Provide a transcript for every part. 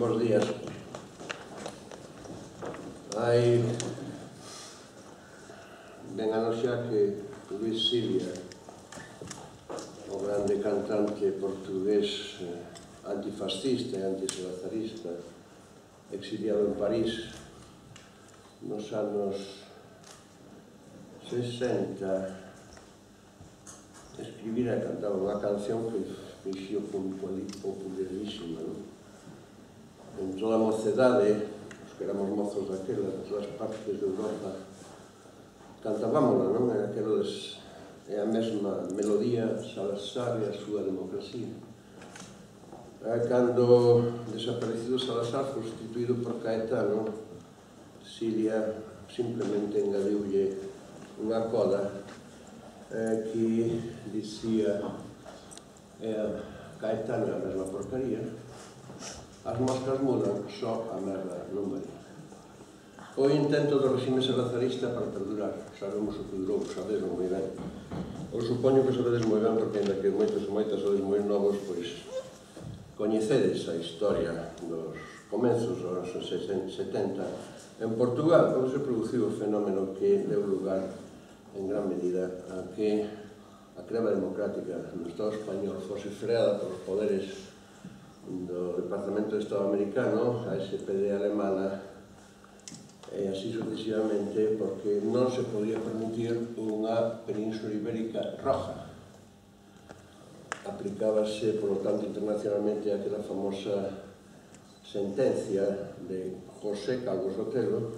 Bos días. Hai ben anos xa que Luis Silvia, o grande cantante portugués eh, antifascista e antisalazarista, exiliado en París, nos anos 60, escribira e cantaba unha canción que fixiu popularísima, non? entrou a mocedade, os que éramos mozos daquela, das súas partes de Europa, cantabámola, non? En aqueles, é a mesma melodía, Salazar e a súa democracia. É cando desaparecido Salazar, constituído por Caetano, Siria simplemente engadiulle unha coda eh, que dicía eh, Caetano é a mesma porcaría, as moscas mudan só a merda non varía. O intento do regime salazarista para perdurar, sabemos o que durou, sabedes moi ben. Ou supoño que sabedes moi ben, porque ainda que moitos e moitas sodes moi novos, pois coñecedes a historia dos comenzos dos anos 70 en Portugal, onde se produciu o fenómeno que deu lugar en gran medida a que a crema democrática no Estado español fose freada polos poderes do Departamento de Estado americano a SPD alemana e así sucesivamente porque non se podía permitir unha península ibérica roja aplicábase, por lo tanto, internacionalmente aquela famosa sentencia de José Calvo Sotelo,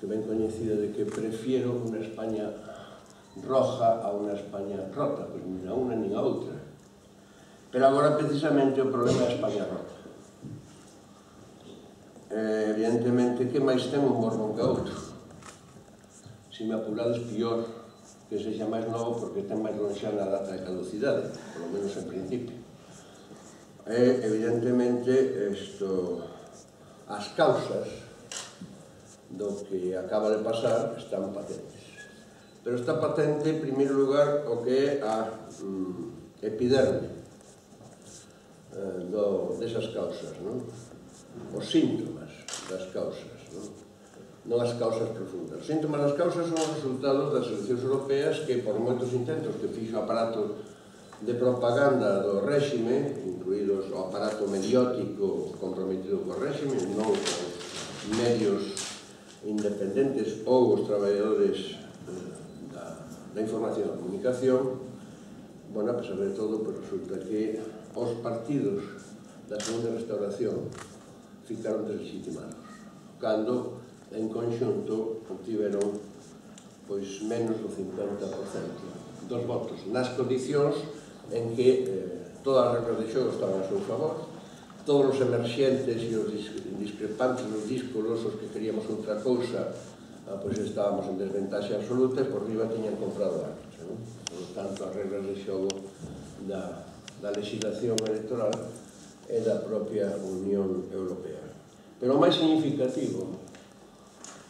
que ben coñecida de que prefiero unha España roja a unha España rota, pois nin a unha nin a outra. Pero agora precisamente o problema é España rota. Eh, evidentemente que máis ten un Borbón que outro. Se me apurades pior que sexa máis novo porque ten máis lonxa na data de caducidade, polo menos en principio. E, evidentemente, isto, as causas do que acaba de pasar están patentes. Pero está patente, en primeiro lugar, o que é a mm, epiderme do, desas causas, non? Os síntomas das causas, non? Non as causas profundas. Os síntomas das causas son os resultados das eleccións europeas que por moitos intentos que fixo o aparato de propaganda do réxime, incluídos o aparato mediótico comprometido co réxime, non os medios independentes ou os traballadores eh, da, da información e comunicación, bueno, a pesar de todo, pues resulta que os partidos da segunda restauración ficaron deslegitimados cando en conxunto obtiveron pois menos do 50% dos votos nas condicións en que eh, todas as regras de xogo estaban a seu favor todos os emerxentes e os discrepantes os discolosos que queríamos outra cousa ah, pois estábamos en desventaxe absoluta e por riba tiñan comprado antes non? por tanto as regras de xogo da, da legislación electoral e da propia Unión Europea. Pero o máis significativo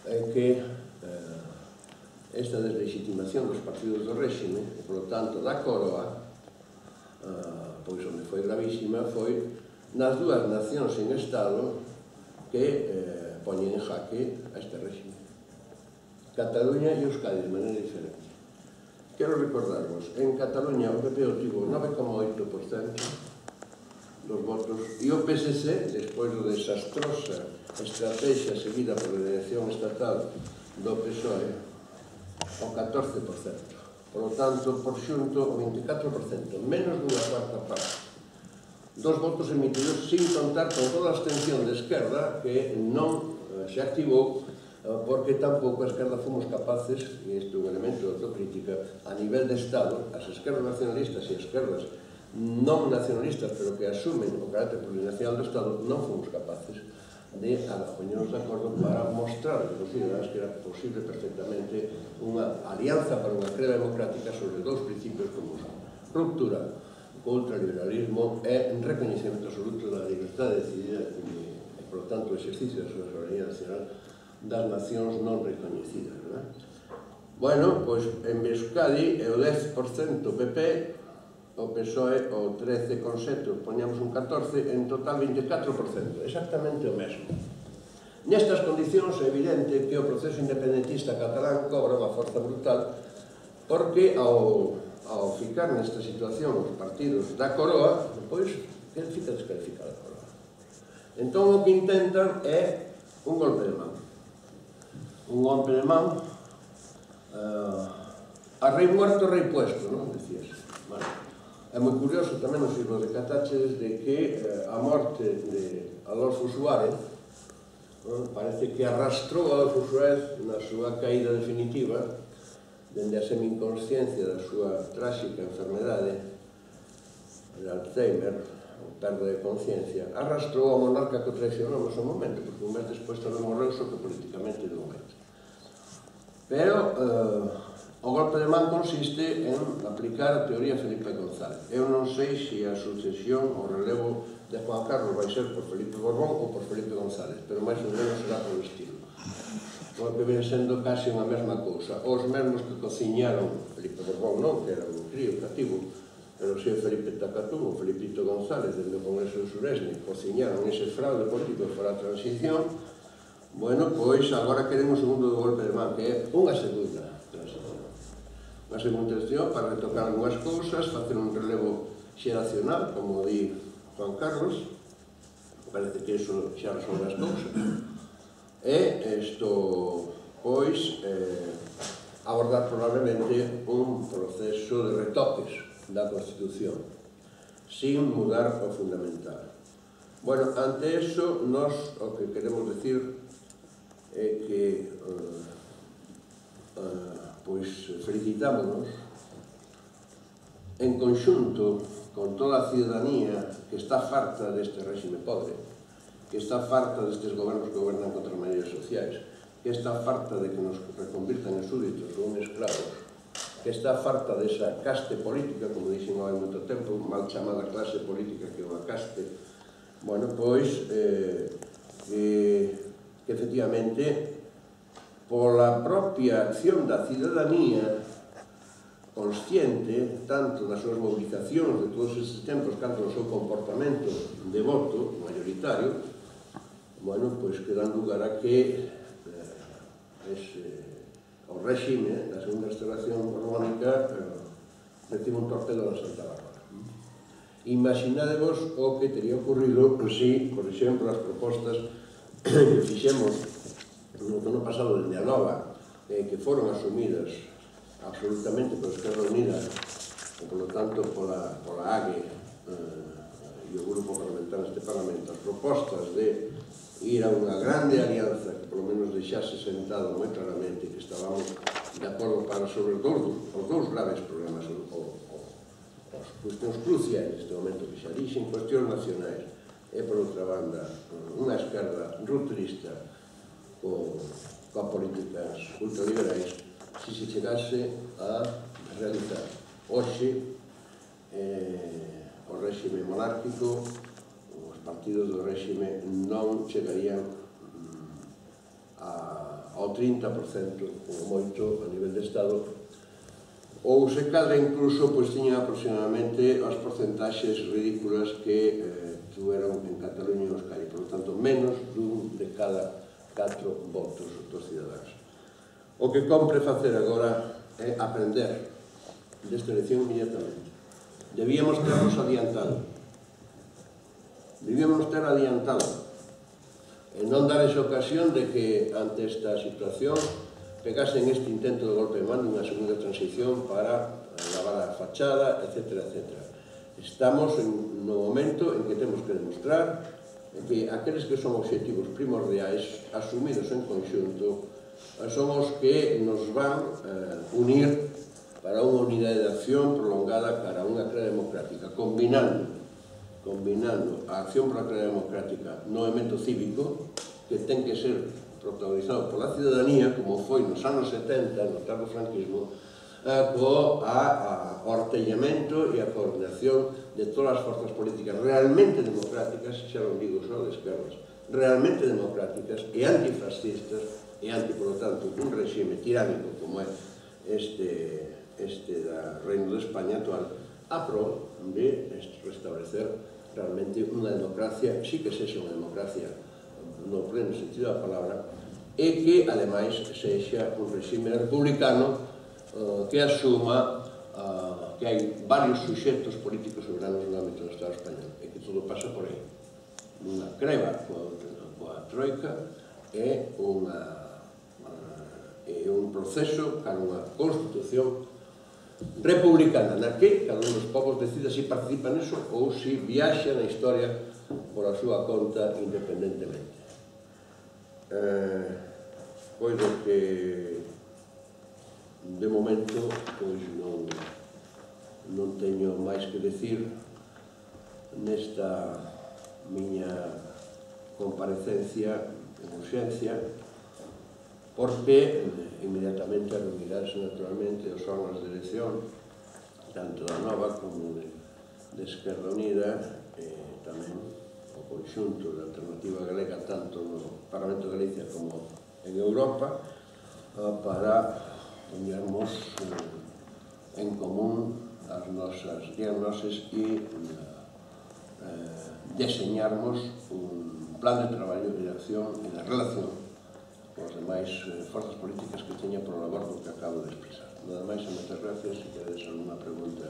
é que eh, esta deslegitimación dos partidos do réxime, e, por tanto, da coroa, eh, pois onde foi gravísima, foi nas dúas nacións en Estado que eh, poñen en jaque a este réxime. Cataluña e Euskadi de maneira diferente. Quero recordarvos, en Cataluña o PP obtivo 9,8% dos votos e o PSC, despois do desastrosa estrategia seguida por dirección estatal do PSOE, o 14%. Por lo tanto, por xunto, o 24%, menos dunha cuarta parte dos votos emitidos sin contar con toda a abstención de esquerda que non eh, se activou porque tampouco a esquerda fomos capaces, e isto é un elemento de autocrítica, a nivel de Estado, as esquerdas nacionalistas e as esquerdas non nacionalistas, pero que asumen o carácter plurinacional do Estado, non fomos capaces de poñernos de acordo para mostrar aos cidadãos que era posible perfectamente unha alianza para unha creda democrática sobre dous principios como son ruptura contra o é e recoñecemento absoluto da libertade decidida e, por tanto, o exercicio da súa soberanía nacional das nacións non recoñecidas. ¿verdad? Bueno, pois en Euskadi é o 10% PP, o PSOE o 13,7, poñamos un 14, en total 24%, exactamente o mesmo. Nestas condicións é evidente que o proceso independentista catalán cobra unha forza brutal porque ao, ao ficar nesta situación os partidos da coroa, pois, que fica descalificada a coroa. Entón o que intentan é un golpe de mano un golpe de man, eh, a rei muerto, rei puesto, non? Decías. Bueno, é moi curioso tamén nos libros de Cataches de que uh, a morte de Adolfo Suárez non? parece que arrastrou Adolfo Suárez na súa caída definitiva dende a semi-inconsciencia da súa tráxica enfermedade de Alzheimer, o perda de conciencia, arrastrou ao monarca que traicionou no seu momento, porque un mes despois tamén morreu, só que políticamente de momento. Pero eh, o golpe de man consiste en aplicar a teoría Felipe González. Eu non sei se a sucesión o relevo de Juan Carlos vai ser por Felipe Borbón ou por Felipe González, pero máis ou menos será por estilo. Porque que ven sendo casi unha mesma cousa. Os mesmos que cociñaron Felipe Borbón, non, que era un crío cativo, pero se Felipe Tacatú ou Felipito González, desde o Congreso de Suresne, cociñaron ese fraude político para a transición, Bueno, pois agora queremos o segundo golpe de man, que é unha segunda. Unha segunda transacción para retocar algunhas cousas, facer un relevo xeracional, como di Juan Carlos, parece que iso xa resolve as cousas. E isto, pois, eh, abordar probablemente un proceso de retoques da Constitución, sin mudar o fundamental. Bueno, ante eso, nos o que queremos decir felicitámonos en conxunto con toda a ciudadanía que está farta deste réxime pobre, que está farta destes gobernos que gobernan contra as medidas sociais, que está farta de que nos reconvirtan en súditos ou en esclavos, que está farta desa caste política, como dixen hai moito tempo, mal chamada clase política que é unha caste, bueno, pois, eh, eh, que efectivamente pola propia acción da cidadanía consciente tanto das súas mobilizacións de todos estes tempos canto do seu comportamento de voto mayoritario bueno, pois que dan lugar a que eh, ese, o réxime da segunda restauración orgánica eh, recibe un torpedo da Santa Bárbara. Imaginadevos o que teria ocurrido si, por exemplo, as propostas que fixemos no, ano pasado de a nova, eh, que foron asumidas absolutamente por Esquerra Unida, e polo tanto pola, pola AGE eh, e o grupo parlamentar este Parlamento, as propostas de ir a unha grande alianza que polo menos deixase sentado moi claramente que estábamos de acordo para sobre os dous, os dous graves problemas o, o, os cuestións cruciais neste momento que xa dixen, cuestións nacionais e por outra banda unha esquerda rupturista co, coa políticas ultraliberais se se chegase a realizar hoxe eh, o réxime monárquico os partidos do réxime non chegarían mm, a, ao 30% como moito a nivel de Estado. Ou se cadra incluso pois tiñan aproximadamente as porcentaxes ridículas que eh, tuveron en Cataluña os cari, por lo tanto menos dun de cada catro votos dos cidadáns. O que compre facer agora é aprender desta elección inmediatamente. Debíamos ternos adiantado. Debíamos ter adiantado. E non dar esa ocasión de que ante esta situación pegasen este intento de golpe de mano unha segunda transición para lavar a fachada, etc. etc. Estamos en, no momento en que temos que demostrar que aqueles que son objetivos primordiais asumidos en conxunto eh, son os que nos van eh, unir para unha unidade de acción prolongada para unha crea democrática, combinando combinando a acción para a crea democrática no evento cívico que ten que ser protagonizado pola cidadanía como foi nos anos 70 no tardo franquismo Eh, co a, a, o ortellamento e a coordinación de todas as forzas políticas realmente democráticas, xa non digo só de esquerdas, realmente democráticas e antifascistas e anti, por lo tanto, un regime tiránico como é este, este da Reino de España actual a pro de restablecer realmente unha democracia, sí que sexa unha democracia no pleno sentido da palabra, e que, ademais, sexa un regime republicano eh, que asuma uh, que hai varios suxetos políticos soberanos no ámbito do Estado español e que todo pasa por aí. Unha creva coa, coa troika é unha é un proceso cara unha constitución republicana na que cada un dos povos decida se si participa neso ou se si viaxa na historia por a súa conta independentemente. Eh, pois que de momento pois non, non teño máis que decir nesta miña comparecencia en urxencia porque eh, inmediatamente reunirase naturalmente os órganos de elección tanto da Nova como de, de Esquerda Unida e tamén o conxunto da alternativa galega tanto no Parlamento de Galicia como en Europa para teñamos eh, en común as nosas diagnoses e eh, eh deseñarmos un plan de traballo de acción e de relación as demais eh, forzas políticas que teña por labor do que acabo de expresar. Nada máis, moitas gracias, se queredes alguna pregunta